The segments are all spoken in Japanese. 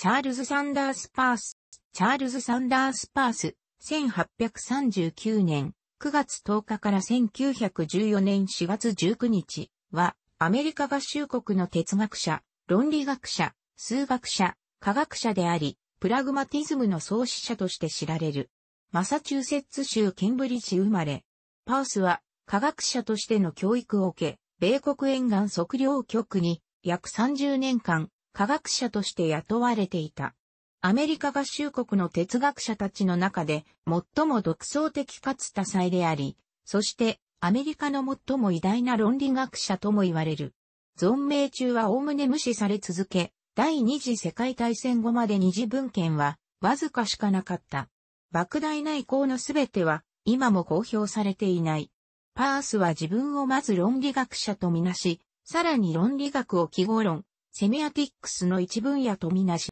チャールズ・サンダース・パース、チャールズ・サンダース・パース、1839年9月10日から1914年4月19日は、アメリカ合衆国の哲学者、論理学者、数学者、科学者であり、プラグマティズムの創始者として知られる。マサチューセッツ州ケンブリッジ生まれ。パウスは科学者としての教育を受け、米国沿岸測量局に約30年間科学者として雇われていた。アメリカ合衆国の哲学者たちの中で最も独創的かつ多彩であり、そしてアメリカの最も偉大な論理学者とも言われる。存命中は概ね無視され続け、第二次世界大戦後まで二次文献はわずかしかなかった。莫大な意向のすべては今も公表されていない。パースは自分をまず論理学者とみなし、さらに論理学を記号論、セミアティックスの一分野とみなし、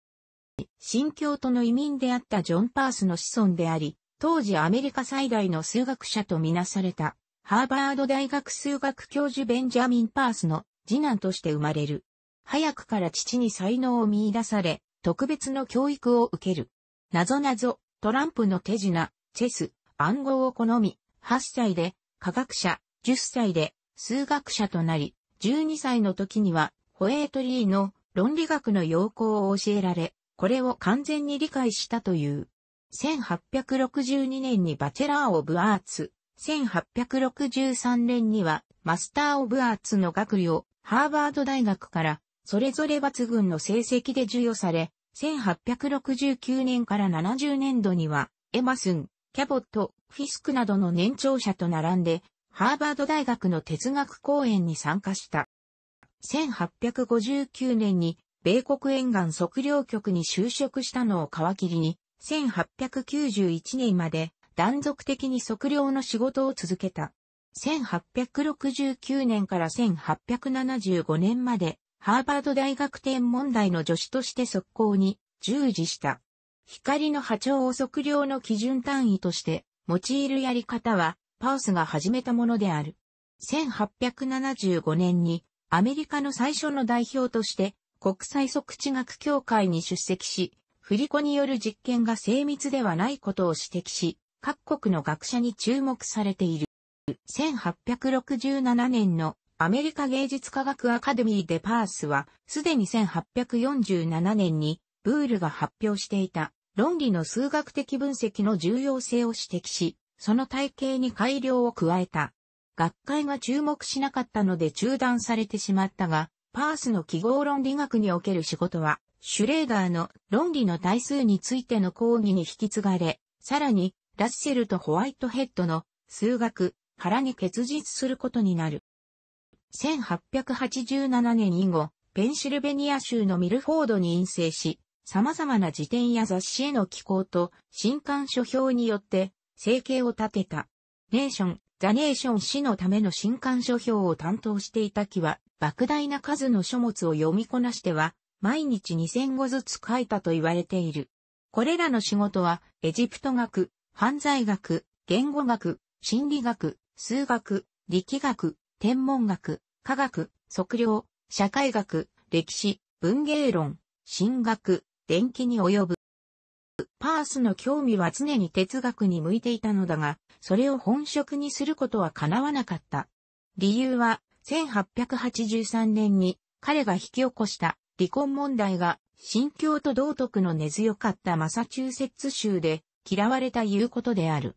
新教徒の移民であったジョン・パースの子孫であり、当時アメリカ最大の数学者とみなされた、ハーバード大学数学教授ベンジャミン・パースの次男として生まれる。早くから父に才能を見出され、特別の教育を受ける。なぞなぞ、トランプの手品、チェス、暗号を好み、8歳で科学者、10歳で数学者となり、12歳の時には、ホエートリーの論理学の要項を教えられ、これを完全に理解したという。1862年に Bachelor of Arts、1863年には Master of Arts の学位をハーバード大学からそれぞれ抜群の成績で授与され、1869年から70年度にはエマスン、キャボット、フィスクなどの年長者と並んでハーバード大学の哲学講演に参加した。1859年に米国沿岸測量局に就職したのを皮切りに、1891年まで断続的に測量の仕事を続けた。1869年から1875年まで、ハーバード大学天文台の助手として速攻に従事した。光の波長を測量の基準単位として用いるやり方は、パウスが始めたものである。1875年にアメリカの最初の代表として国際測地学協会に出席し、振り子による実験が精密ではないことを指摘し、各国の学者に注目されている。1867年のアメリカ芸術科学アカデミーでパースは、すでに1847年にブールが発表していた論理の数学的分析の重要性を指摘し、その体系に改良を加えた。学会が注目しなかったので中断されてしまったが、パースの記号論理学における仕事は、シュレーダーの論理の対数についての講義に引き継がれ、さらに、ラッセルとホワイトヘッドの数学、腹に結実することになる。1887年以後、ペンシルベニア州のミルフォードに陰性し、様々な辞典や雑誌への寄稿と新刊書評によって生計を立てた。ネーション、ザ・ネーション氏のための新刊書評を担当していた木は、莫大な数の書物を読みこなしては、毎日2000語ずつ書いたと言われている。これらの仕事は、エジプト学、犯罪学、言語学、心理学、数学、力学、天文学、科学、測量、社会学、歴史、文芸論、神学、電気に及ぶ。パースの興味は常に哲学に向いていたのだが、それを本職にすることは叶わなかった。理由は、1883年に彼が引き起こした離婚問題が新教と道徳の根強かったマサチューセッツ州で嫌われたいうことである。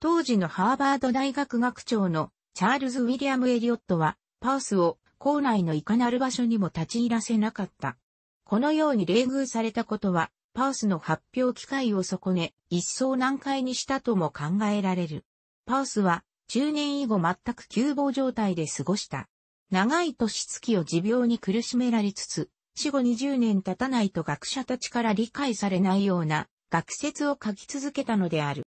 当時のハーバード大学学長のチャールズ・ウィリアム・エリオットはパースを校内のいかなる場所にも立ち入らせなかった。このように冷遇されたことはパースの発表機会を損ね一層難解にしたとも考えられる。パースは中年以後全く急防状態で過ごした。長い年月を持病に苦しめられつつ、死後20年経たないと学者たちから理解されないような学説を書き続けたのである。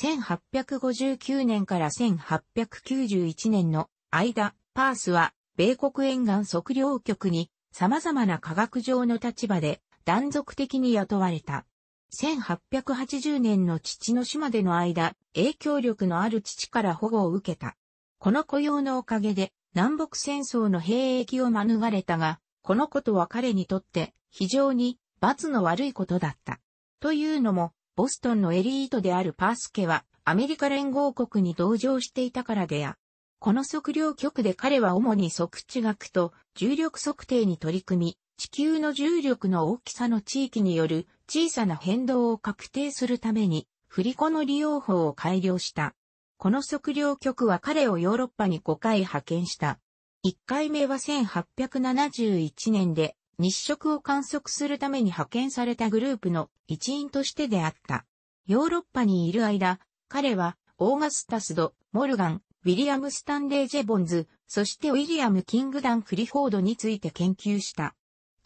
1859年から1891年の間、パースは米国沿岸測量局に様々な科学上の立場で断続的に雇われた。1880年の父の死までの間、影響力のある父から保護を受けた。この雇用のおかげで、南北戦争の兵役を免れたが、このことは彼にとって非常に罰の悪いことだった。というのも、ボストンのエリートであるパースケは、アメリカ連合国に同情していたからであ。この測量局で彼は主に測地学と重力測定に取り組み、地球の重力の大きさの地域による小さな変動を確定するために、振り子の利用法を改良した。この測量局は彼をヨーロッパに5回派遣した。1回目は1871年で日食を観測するために派遣されたグループの一員としてであった。ヨーロッパにいる間、彼はオーガスタスド、モルガン、ウィリアム・スタンレー・ジェボンズ、そしてウィリアム・キングダン・クリフォードについて研究した。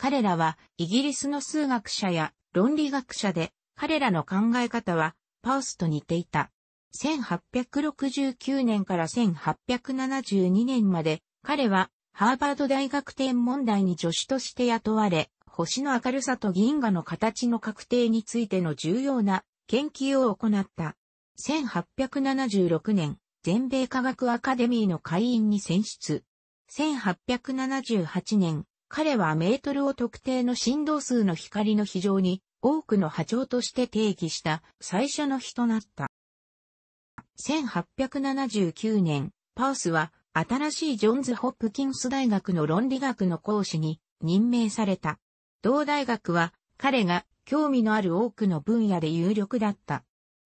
彼らはイギリスの数学者や論理学者で、彼らの考え方はパウスと似ていた。1869年から1872年まで、彼はハーバード大学天文台に助手として雇われ、星の明るさと銀河の形の確定についての重要な研究を行った。1876年、全米科学アカデミーの会員に選出。1878年、彼はメートルを特定の振動数の光の非常に多くの波長として定義した最初の日となった。1879年、パースは新しいジョンズ・ホップキンス大学の論理学の講師に任命された。同大学は彼が興味のある多くの分野で有力だった。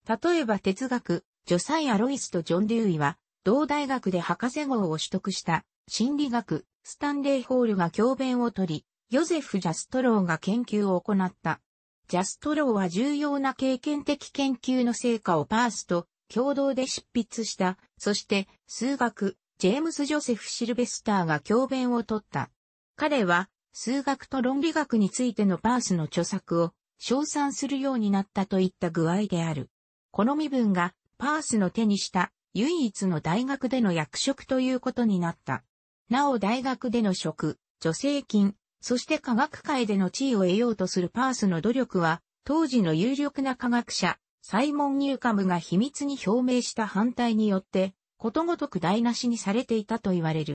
例えば哲学、ジョサイア・ロイスとジョン・デューイは、同大学で博士号を取得した心理学、スタンレー・ホールが教鞭を取り、ヨゼフ・ジャストローが研究を行った。ジャストローは重要な経験的研究の成果をパースと共同で執筆した。そして数学、ジェームス・ジョセフ・シルベスターが教鞭を取った。彼は数学と論理学についてのパースの著作を称賛するようになったといった具合である。この身分がパースの手にした唯一の大学での役職ということになった。なお大学での職、助成金、そして科学界での地位を得ようとするパースの努力は、当時の有力な科学者、サイモン・ニューカムが秘密に表明した反対によって、ことごとく台無しにされていたと言われる。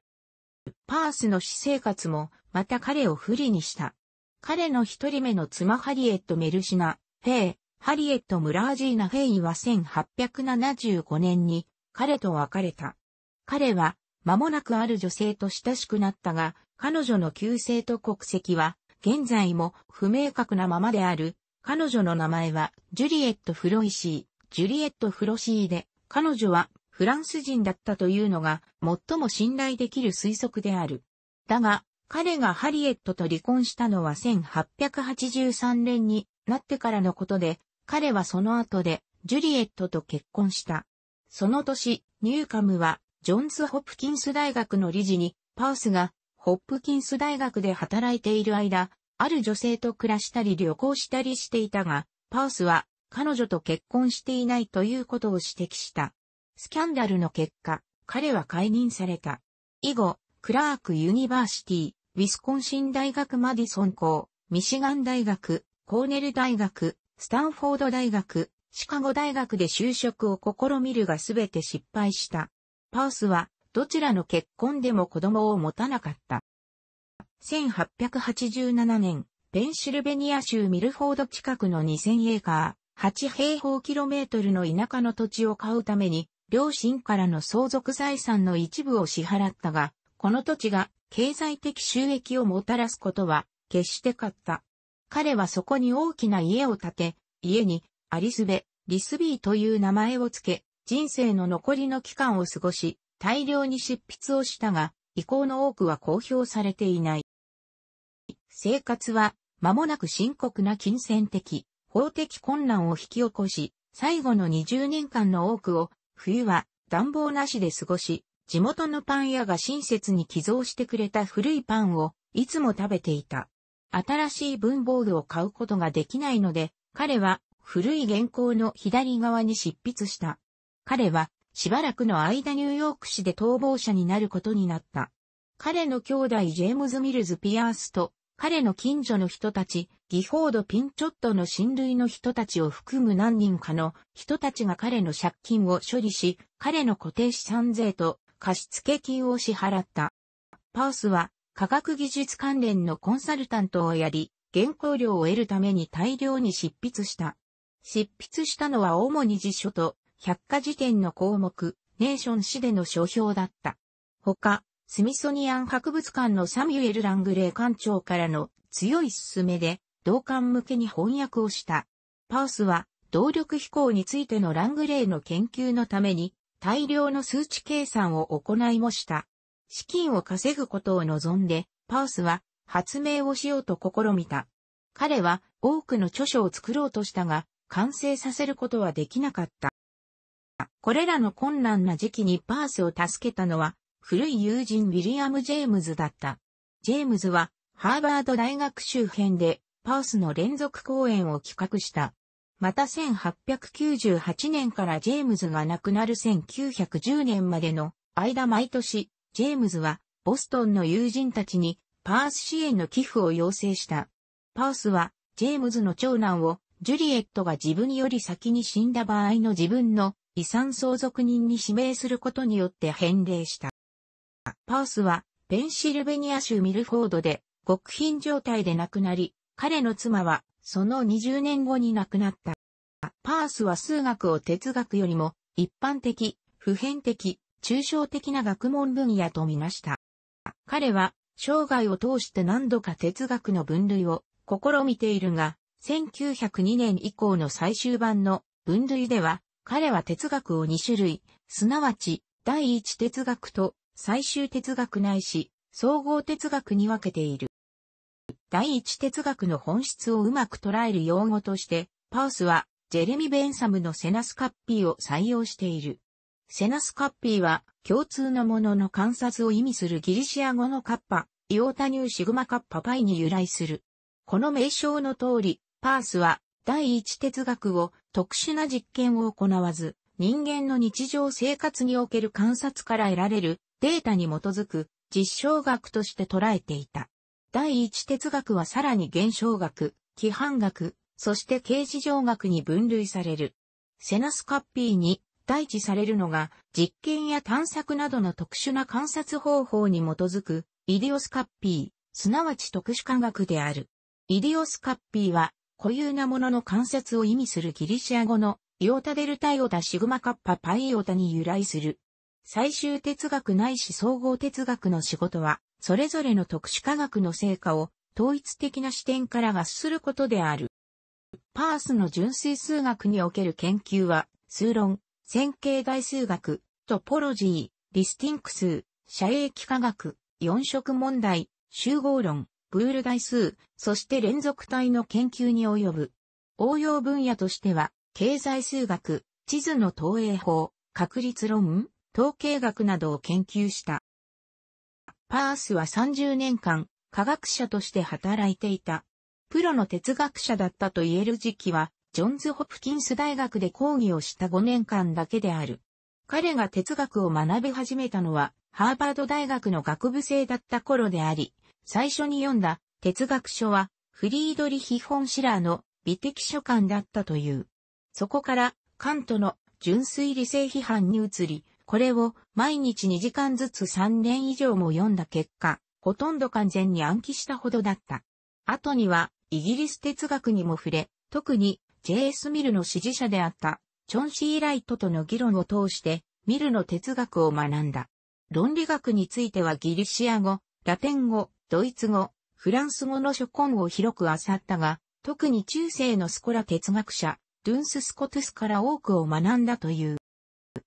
パースの私生活も、また彼を不利にした。彼の一人目の妻ハリエット・メルシナ、フェイ、ハリエット・ムラージーナ・フェイは1875年に彼と別れた。彼は間もなくある女性と親しくなったが、彼女の旧姓と国籍は現在も不明確なままである。彼女の名前はジュリエット・フロイシー、ジュリエット・フロシーで、彼女はフランス人だったというのが最も信頼できる推測である。だが、彼がハリエットと離婚したのは1883年になってからのことで、彼はその後でジュリエットと結婚した。その年、ニューカムはジョンズ・ホプキンス大学の理事に、パースがホプキンス大学で働いている間、ある女性と暮らしたり旅行したりしていたが、パースは彼女と結婚していないということを指摘した。スキャンダルの結果、彼は解任された。以後、クラークユニバーシティ、ウィスコンシン大学マディソン校、ミシガン大学、コーネル大学、スタンフォード大学、シカゴ大学で就職を試みるがすべて失敗した。パウスはどちらの結婚でも子供を持たなかった。1887年、ペンシルベニア州ミルフォード近くの2000エーカー、8平方キロメートルの田舎の土地を買うために、両親からの相続財産の一部を支払ったが、この土地が経済的収益をもたらすことは決してかった。彼はそこに大きな家を建て、家にアリスベ、リスビーという名前を付け、人生の残りの期間を過ごし、大量に執筆をしたが、意向の多くは公表されていない。生活は間もなく深刻な金銭的、法的困難を引き起こし、最後の20年間の多くを、冬は暖房なしで過ごし、地元のパン屋が親切に寄贈してくれた古いパンをいつも食べていた。新しい文房具を買うことができないので、彼は古い原稿の左側に執筆した。彼はしばらくの間ニューヨーク市で逃亡者になることになった。彼の兄弟ジェームズ・ミルズ・ピアースと彼の近所の人たち、ギフォード・ピンチョットの親類の人たちを含む何人かの人たちが彼の借金を処理し、彼の固定資産税と貸付金を支払った。パースは科学技術関連のコンサルタントをやり、原稿料を得るために大量に執筆した。執筆したのは主に辞書と百科事典の項目、ネーション誌での書評だった。他、スミソニアン博物館のサミュエル・ラングレー館長からの強い勧めで、同館向けに翻訳をした。パウスは、動力飛行についてのラングレーの研究のために、大量の数値計算を行いもした。資金を稼ぐことを望んで、パウスは発明をしようと試みた。彼は多くの著書を作ろうとしたが、完成させることはできなかった。これらの困難な時期にパースを助けたのは、古い友人ウィリアム・ジェームズだった。ジェームズは、ハーバード大学周辺で、パースの連続公演を企画した。また1898年からジェームズが亡くなる1910年までの間毎年、ジェームズはボストンの友人たちにパース支援の寄付を要請した。パースはジェームズの長男をジュリエットが自分より先に死んだ場合の自分の遺産相続人に指名することによって返礼した。パースはペンシルベニア州ミルフォードで極貧状態で亡くなり、彼の妻はその20年後に亡くなった。パースは数学を哲学よりも一般的、普遍的、抽象的な学問分野とみました。彼は生涯を通して何度か哲学の分類を試みているが、1902年以降の最終版の分類では、彼は哲学を2種類、すなわち第一哲学と最終哲学ないし、総合哲学に分けている。第一哲学の本質をうまく捉える用語として、パウスはジェレミ・ベンサムのセナスカッピーを採用している。セナスカッピーは共通のものの観察を意味するギリシア語のカッパ、イオータニューシグマカッパパイに由来する。この名称の通り、パースは第一哲学を特殊な実験を行わず、人間の日常生活における観察から得られるデータに基づく実証学として捉えていた。第一哲学はさらに現象学、規範学、そして形事上学に分類される。セナスカッピーに対峙されるのが実験や探索などの特殊な観察方法に基づくイディオスカッピー、すなわち特殊科学である。イディオスカッピーは固有なものの観察を意味するギリシア語のイオタデルタイオタシグマカッパパイオタに由来する。最終哲学ないし総合哲学の仕事は、それぞれの特殊科学の成果を統一的な視点から合することである。パースの純粋数学における研究は、数論、線形代数学、トポロジー、リスティンク数、社営幾何学、四色問題、集合論、ブール代数、そして連続体の研究に及ぶ。応用分野としては、経済数学、地図の投影法、確率論、統計学などを研究した。パースは30年間、科学者として働いていた。プロの哲学者だったと言える時期は、ジョンズ・ホプキンス大学で講義をした5年間だけである。彼が哲学を学び始めたのは、ハーバード大学の学部生だった頃であり、最初に読んだ哲学書は、フリードリヒ・フォン・シラーの美的書簡だったという。そこから、カントの純粋理性批判に移り、これを毎日2時間ずつ3年以上も読んだ結果、ほとんど完全に暗記したほどだった。後には、イギリス哲学にも触れ、特に J.S. ミルの支持者であったチョン・シーライトとの議論を通してミルの哲学を学んだ。論理学についてはギリシア語、ラテン語、ドイツ語、フランス語の書根を広く漁ったが、特に中世のスコラ哲学者、ドゥンス・スコトゥスから多くを学んだという。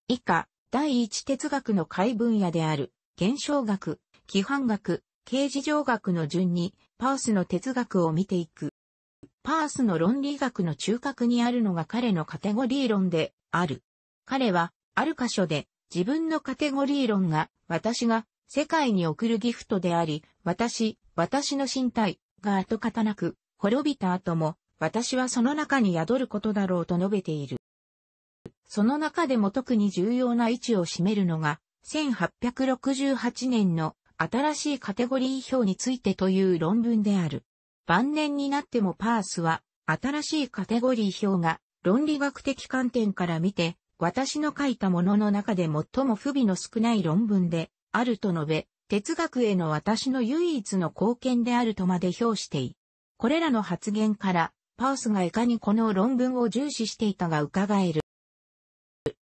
以下、第一哲学の解分野である、現象学、規範学、形事上学の順に、パースの哲学を見ていく。パースの論理学の中核にあるのが彼のカテゴリー論である。彼は、ある箇所で、自分のカテゴリー論が、私が世界に送るギフトであり、私、私の身体が跡形なく、滅びた後も、私はその中に宿ることだろうと述べている。その中でも特に重要な位置を占めるのが、1868年の新しいカテゴリー表についてという論文である。晩年になってもパースは、新しいカテゴリー表が論理学的観点から見て、私の書いたものの中で最も不備の少ない論文であると述べ、哲学への私の唯一の貢献であるとまで評していこれらの発言から、パースがいかにこの論文を重視していたが伺える。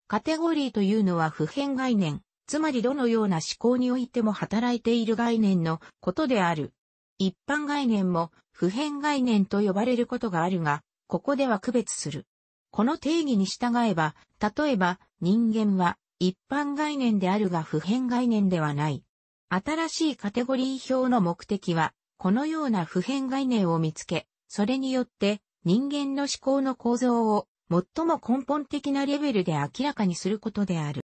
カテゴリーというのは普遍概念、つまりどのような思考においても働いている概念のことである。一般概念も普遍概念と呼ばれることがあるが、ここでは区別する。この定義に従えば、例えば人間は一般概念であるが普遍概念ではない。新しいカテゴリー表の目的は、このような普遍概念を見つけ、それによって人間の思考の構造を最も根本的なレベルで明らかにすることである。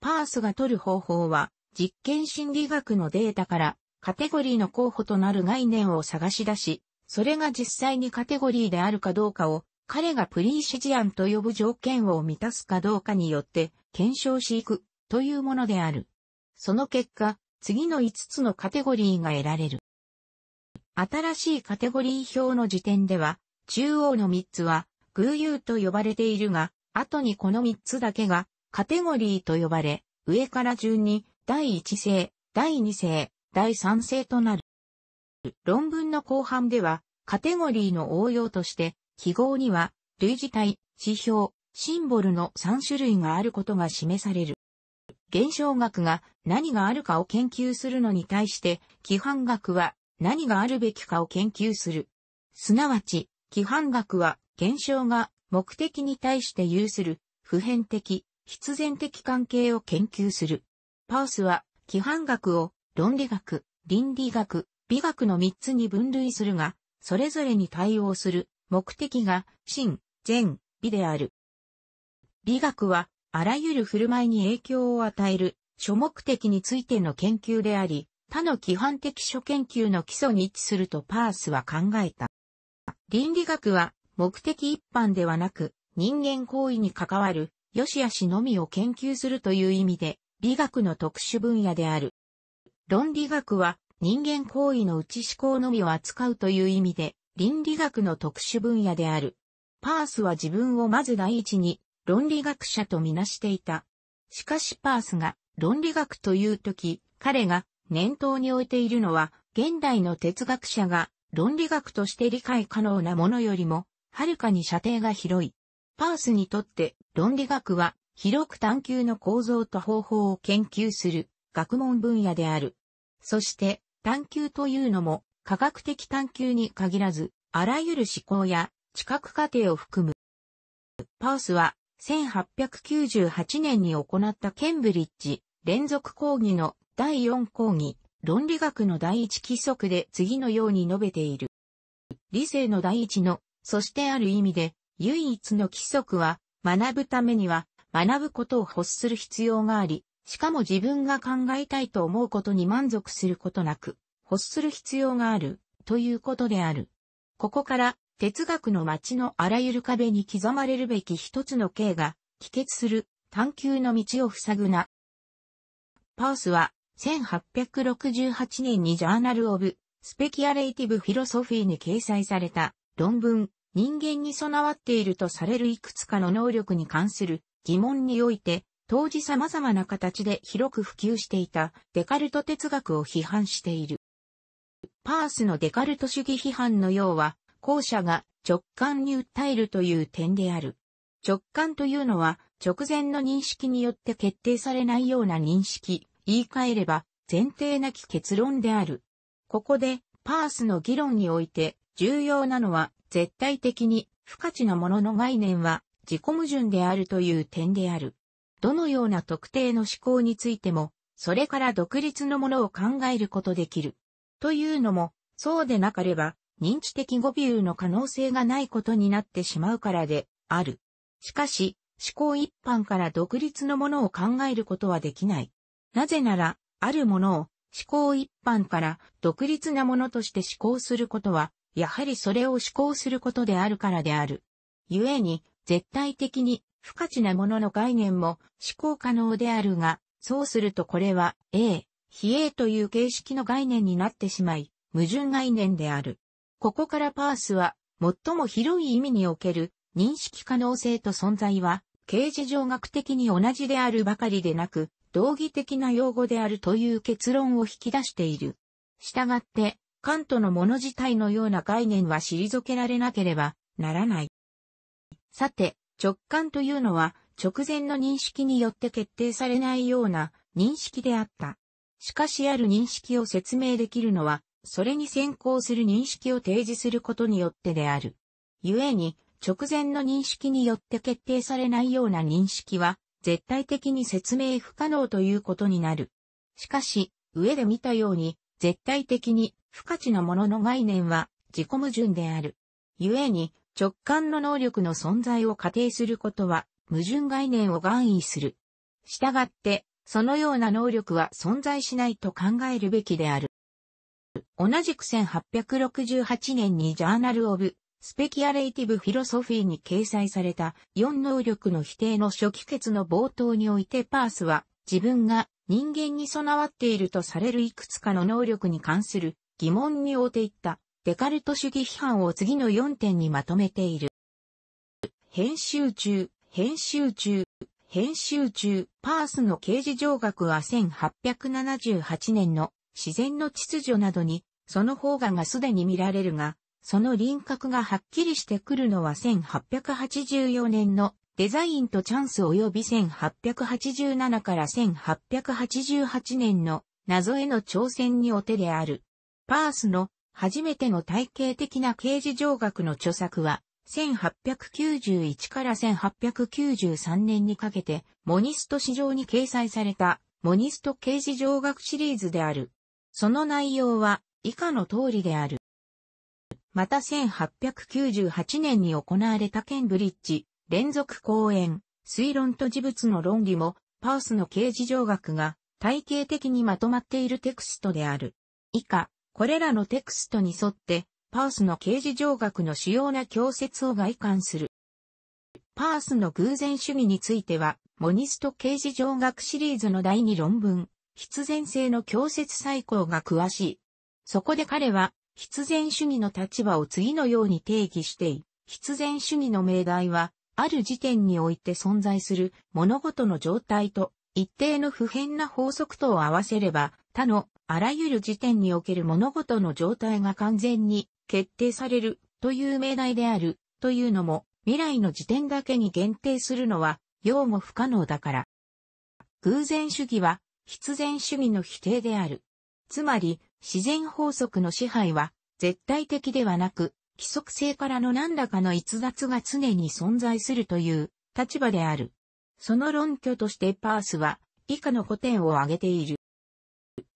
パースが取る方法は、実験心理学のデータからカテゴリーの候補となる概念を探し出し、それが実際にカテゴリーであるかどうかを彼がプリーシジアンと呼ぶ条件を満たすかどうかによって検証しいくというものである。その結果、次の5つのカテゴリーが得られる。新しいカテゴリー表の時点では、中央の3つは偶有と呼ばれているが、後にこの3つだけがカテゴリーと呼ばれ、上から順に第1世、第2世、第3世となる。論文の後半では、カテゴリーの応用として、記号には、類似体、指標、シンボルの3種類があることが示される。現象学が何があるかを研究するのに対して、規範学は何があるべきかを研究する。すなわち、規範学は現象が目的に対して有する普遍的、必然的関係を研究する。パウスは規範学を論理学、倫理学、美学の3つに分類するが、それぞれに対応する目的が真、善、美である。美学は、あらゆる振る舞いに影響を与える、諸目的についての研究であり、他の規範的諸研究の基礎に位置するとパースは考えた。倫理学は、目的一般ではなく、人間行為に関わる、良し悪しのみを研究するという意味で、美学の特殊分野である。論理学は人間行為の内思考のみを扱うという意味で倫理学の特殊分野である。パースは自分をまず第一に論理学者とみなしていた。しかしパースが論理学というとき、彼が念頭に置いているのは現代の哲学者が論理学として理解可能なものよりもはるかに射程が広い。パースにとって論理学は広く探求の構造と方法を研究する学問分野である。そして探求というのも科学的探求に限らず、あらゆる思考や知覚過程を含む。パウスは1898年に行ったケンブリッジ連続講義の第4講義論理学の第一規則で次のように述べている。理性の第一の、そしてある意味で唯一の規則は学ぶためには学ぶことを欲する必要があり、しかも自分が考えたいと思うことに満足することなく、欲する必要がある、ということである。ここから、哲学の街のあらゆる壁に刻まれるべき一つの刑が、帰結する探求の道を塞ぐな。パウスは、1868年にジャーナル・オブ・スペキュレイティブ・フィロソフィーに掲載された論文、人間に備わっているとされるいくつかの能力に関する疑問において、当時様々な形で広く普及していたデカルト哲学を批判している。パースのデカルト主義批判の要は、後者が直感に訴えるという点である。直感というのは直前の認識によって決定されないような認識、言い換えれば前提なき結論である。ここでパースの議論において重要なのは絶対的に不価値なものの概念は自己矛盾であるという点である。どのような特定の思考についても、それから独立のものを考えることできる。というのも、そうでなければ、認知的語尾の可能性がないことになってしまうからである。しかし、思考一般から独立のものを考えることはできない。なぜなら、あるものを思考一般から独立なものとして思考することは、やはりそれを思考することであるからである。故に、絶対的に不価値なものの概念も思考可能であるが、そうするとこれは A、非 A という形式の概念になってしまい、矛盾概念である。ここからパースは、最も広い意味における認識可能性と存在は、刑事上学的に同じであるばかりでなく、同義的な用語であるという結論を引き出している。したがって、感とのもの自体のような概念は退けられなければならない。さて、直感というのは直前の認識によって決定されないような認識であった。しかしある認識を説明できるのは、それに先行する認識を提示することによってである。故に、直前の認識によって決定されないような認識は、絶対的に説明不可能ということになる。しかし、上で見たように、絶対的に不価値なものの概念は自己矛盾である。故に、直感の能力の存在を仮定することは、矛盾概念を含意する。したがって、そのような能力は存在しないと考えるべきである。同じく1868年にジャーナル・オブ・スペキュレイティブ・フィロソフィーに掲載された4能力の否定の初期決の冒頭においてパースは自分が人間に備わっているとされるいくつかの能力に関する疑問に応ていったデカルト主義批判を次の4点にまとめている。編集中、編集中、編集中、パースの刑事上学は1878年の自然の秩序などに、その方ががすでに見られるが、その輪郭がはっきりしてくるのは1884年のデザインとチャンス及び1887から1888年の謎への挑戦にお手である。パースの初めての体系的な刑事上学の著作は1891から1893年にかけて、モニスト史上に掲載された、モニスト刑事上学シリーズである。その内容は、以下の通りである。また1898年に行われたケンブリッジ、連続講演、推論と事物の論理も、パースの刑事上学が、体系的にまとまっているテクストである。以下、これらのテクストに沿って、パースの刑事上学の主要な教説を外観する。パースの偶然主義については、モニスト刑事上学シリーズの第2論文、必然性の教説再考が詳しい。そこで彼は、必然主義の立場を次のように定義してい、必然主義の命題は、ある時点において存在する物事の状態と一定の普遍な法則とを合わせれば、他のあらゆる時点における物事の状態が完全に決定されるという命題であるというのも未来の時点だけに限定するのは用も不可能だから。偶然主義は必然主義の否定である。つまり自然法則の支配は絶対的ではなく規則性からの何らかの逸脱が常に存在するという立場である。その論拠としてパースは以下の古典を挙げている。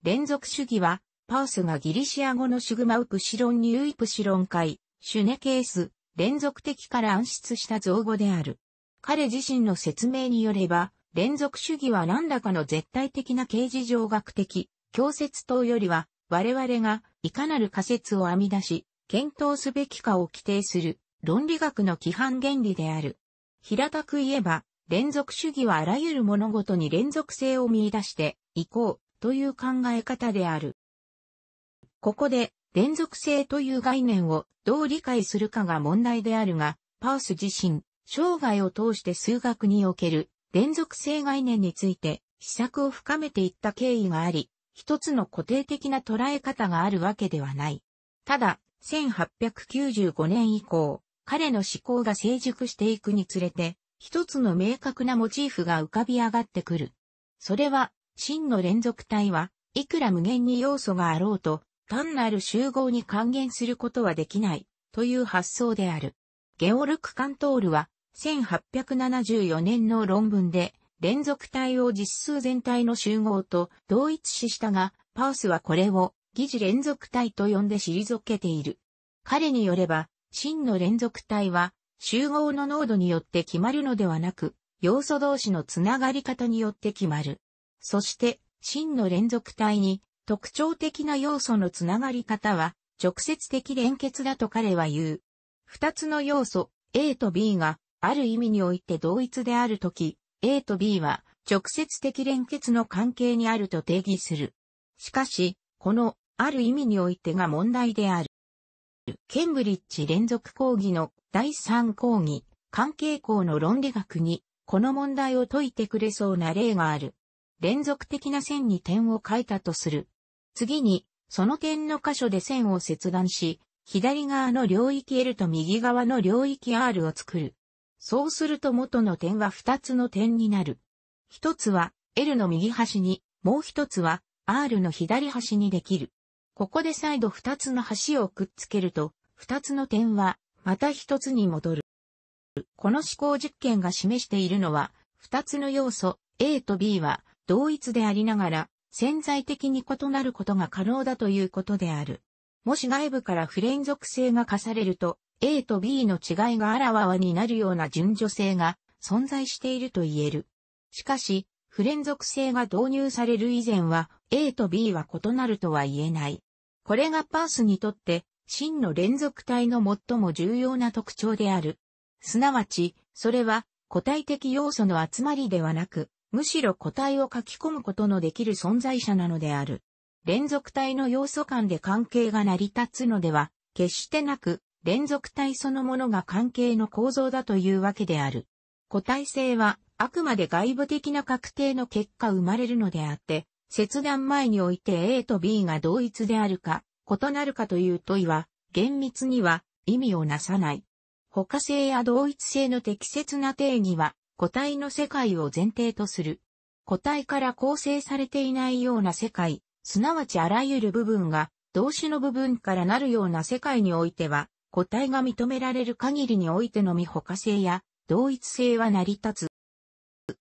連続主義はパースがギリシア語のシグマウプシロンニューイプシロン解、シュネケース、連続的から暗出した造語である。彼自身の説明によれば、連続主義は何らかの絶対的な形事上学的、強説等よりは、我々がいかなる仮説を編み出し、検討すべきかを規定する、論理学の規範原理である。平たく言えば、連続主義はあらゆる物事に連続性を見出して、いこう、という考え方である。ここで連続性という概念をどう理解するかが問題であるが、パース自身、生涯を通して数学における連続性概念について試作を深めていった経緯があり、一つの固定的な捉え方があるわけではない。ただ、1895年以降、彼の思考が成熟していくにつれて、一つの明確なモチーフが浮かび上がってくる。それは、真の連続体はいくら無限に要素があろうと、単なる集合に還元することはできないという発想である。ゲオルク・カントールは1874年の論文で連続体を実数全体の集合と同一視したが、パースはこれを疑似連続体と呼んで退けている。彼によれば、真の連続体は集合の濃度によって決まるのではなく、要素同士のつながり方によって決まる。そして、真の連続体に特徴的な要素のつながり方は直接的連結だと彼は言う。二つの要素 A と B がある意味において同一であるとき、A と B は直接的連結の関係にあると定義する。しかし、このある意味においてが問題である。ケンブリッジ連続講義の第3講義、関係項の論理学に、この問題を解いてくれそうな例がある。連続的な線に点を書いたとする。次に、その点の箇所で線を切断し、左側の領域 L と右側の領域 R を作る。そうすると元の点は2つの点になる。一つは L の右端に、もう一つは R の左端にできる。ここで再度2つの端をくっつけると、2つの点はまた1つに戻る。この思考実験が示しているのは、2つの要素 A と B は同一でありながら、潜在的に異なることが可能だということである。もし外部から不連続性が課されると、A と B の違いがあらわになるような順序性が存在していると言える。しかし、不連続性が導入される以前は A と B は異なるとは言えない。これがパースにとって真の連続体の最も重要な特徴である。すなわち、それは個体的要素の集まりではなく、むしろ個体を書き込むことのできる存在者なのである。連続体の要素間で関係が成り立つのでは、決してなく、連続体そのものが関係の構造だというわけである。個体性は、あくまで外部的な確定の結果生まれるのであって、切断前において A と B が同一であるか、異なるかという問いは、厳密には意味をなさない。他性や同一性の適切な定義は、個体の世界を前提とする。個体から構成されていないような世界、すなわちあらゆる部分が動詞の部分からなるような世界においては、個体が認められる限りにおいてのみ他性や同一性は成り立つ。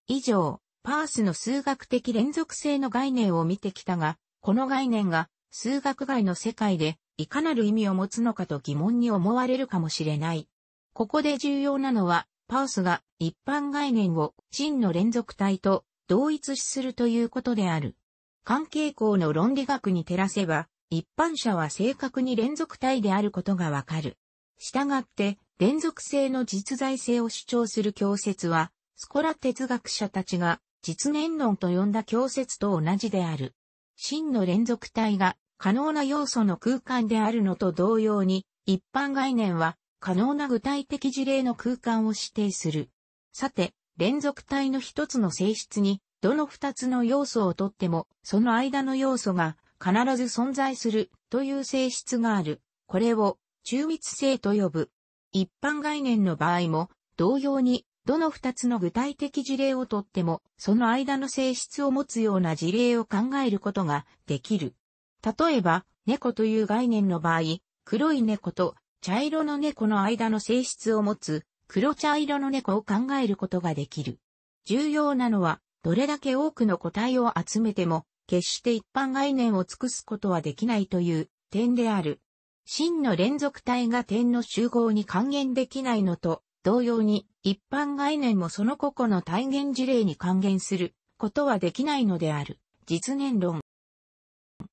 以上、パースの数学的連続性の概念を見てきたが、この概念が数学外の世界でいかなる意味を持つのかと疑問に思われるかもしれない。ここで重要なのは、パースが一般概念を真の連続体と同一視するということである。関係項の論理学に照らせば、一般者は正確に連続体であることがわかる。したがって、連続性の実在性を主張する教説は、スコラ哲学者たちが実年論と呼んだ教説と同じである。真の連続体が可能な要素の空間であるのと同様に、一般概念は可能な具体的事例の空間を指定する。さて、連続体の一つの性質にどの二つの要素をとっても、その間の要素が必ず存在するという性質がある。これを中密性と呼ぶ。一般概念の場合も、同様に、どの二つの具体的事例をとっても、その間の性質を持つような事例を考えることができる。例えば、猫という概念の場合、黒い猫と茶色の猫の間の性質を持つ黒茶色の猫を考えることができる。重要なのは、どれだけ多くの個体を集めても、決して一般概念を尽くすことはできないという点である。真の連続体が点の集合に還元できないのと、同様に一般概念もその個々の体現事例に還元することはできないのである。実年論。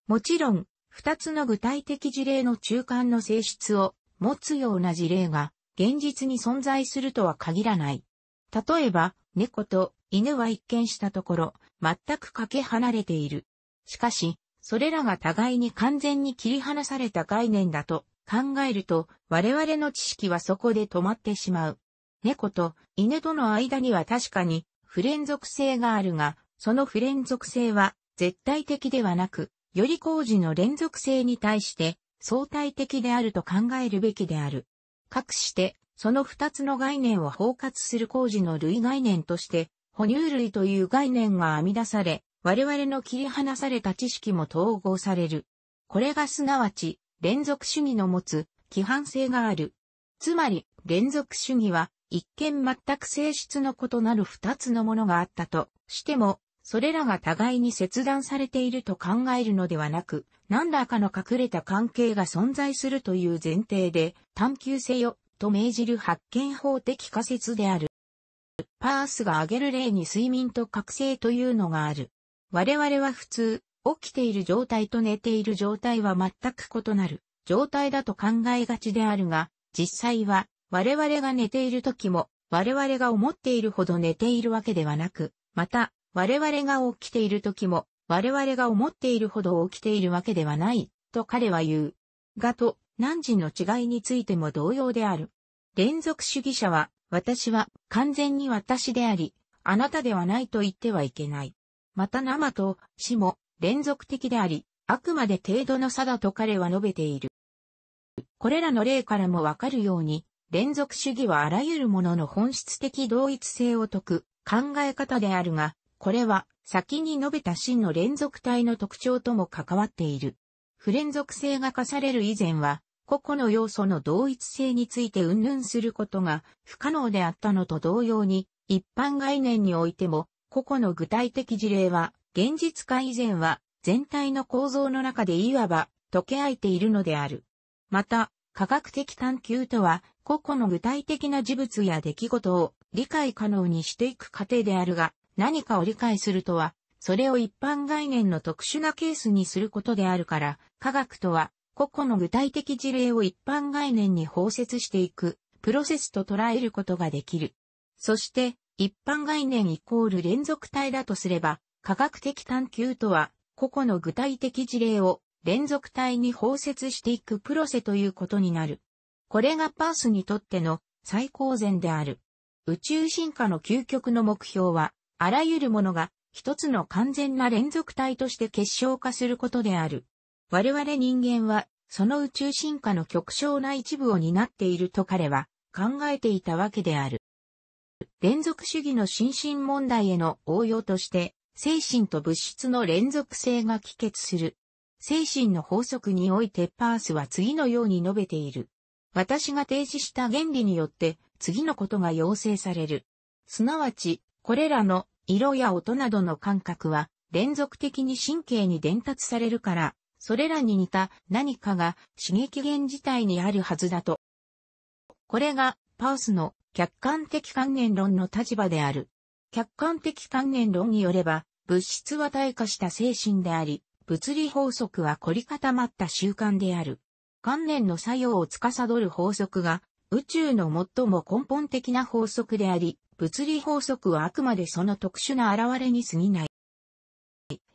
もちろん、二つの具体的事例の中間の性質を持つような事例が現実に存在するとは限らない。例えば、猫と犬は一見したところ、全くかけ離れている。しかし、それらが互いに完全に切り離された概念だと考えると、我々の知識はそこで止まってしまう。猫と犬との間には確かに不連続性があるが、その不連続性は絶対的ではなく、より工事の連続性に対して相対的であると考えるべきである。かくして、その二つの概念を包括する工事の類概念として、哺乳類という概念が編み出され、我々の切り離された知識も統合される。これがすなわち、連続主義の持つ規範性がある。つまり、連続主義は、一見全く性質の異なる二つのものがあったとしても、それらが互いに切断されていると考えるのではなく、何らかの隠れた関係が存在するという前提で、探求せよ、と命じる発見法的仮説である。パースが挙げる例に睡眠と覚醒というのがある。我々は普通、起きている状態と寝ている状態は全く異なる状態だと考えがちであるが、実際は我々が寝ている時も我々が思っているほど寝ているわけではなく、また我々が起きている時も我々が思っているほど起きているわけではない、と彼は言う。がと、何時の違いについても同様である。連続主義者は私は完全に私であり、あなたではないと言ってはいけない。また生と死も連続的であり、あくまで程度の差だと彼は述べている。これらの例からもわかるように、連続主義はあらゆるものの本質的同一性を説く考え方であるが、これは先に述べた真の連続体の特徴とも関わっている。不連続性が課される以前は、個々の要素の同一性について云々することが不可能であったのと同様に、一般概念においても、個々の具体的事例は、現実化以前は、全体の構造の中でいわば、溶け合えているのである。また、科学的探求とは、個々の具体的な事物や出来事を理解可能にしていく過程であるが、何かを理解するとは、それを一般概念の特殊なケースにすることであるから、科学とは、個々の具体的事例を一般概念に包摂していく、プロセスと捉えることができる。そして、一般概念イコール連続体だとすれば、科学的探求とは、個々の具体的事例を連続体に包摂していくプロセということになる。これがパースにとっての最高善である。宇宙進化の究極の目標は、あらゆるものが一つの完全な連続体として結晶化することである。我々人間は、その宇宙進化の極小な一部を担っていると彼は考えていたわけである。連続主義の心身問題への応用として、精神と物質の連続性が帰結する。精神の法則においてパースは次のように述べている。私が提示した原理によって次のことが要請される。すなわち、これらの色や音などの感覚は連続的に神経に伝達されるから、それらに似た何かが刺激源自体にあるはずだと。これがパウスの客観的観念論の立場である。客観的観念論によれば、物質は退化した精神であり、物理法則は凝り固まった習慣である。観念の作用を司る法則が宇宙の最も根本的な法則であり、物理法則はあくまでその特殊な現れに過ぎない。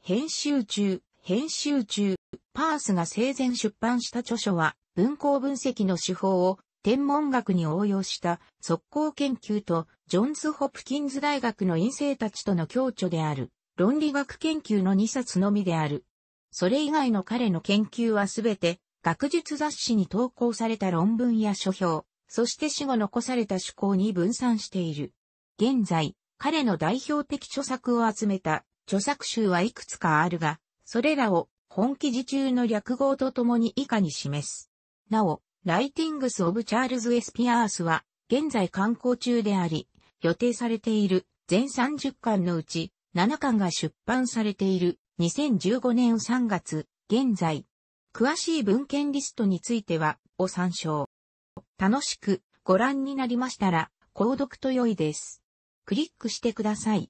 編集中、編集中、パースが生前出版した著書は、文法分析の手法を天文学に応用した速攻研究と、ジョンズ・ホプキンズ大学の院生たちとの共著である、論理学研究の2冊のみである。それ以外の彼の研究はすべて学術雑誌に投稿された論文や書評、そして死後残された趣向に分散している。現在、彼の代表的著作を集めた著作集はいくつかあるが、それらを本記事中の略語とともに以下に示す。なお、ライティングス・オブ・チャールズ・エスピアースは、現在刊行中であり、予定されている全30巻のうち7巻が出版されている2015年3月、現在、詳しい文献リストについては、お参照。楽しくご覧になりましたら、購読と良いです。クリックしてください。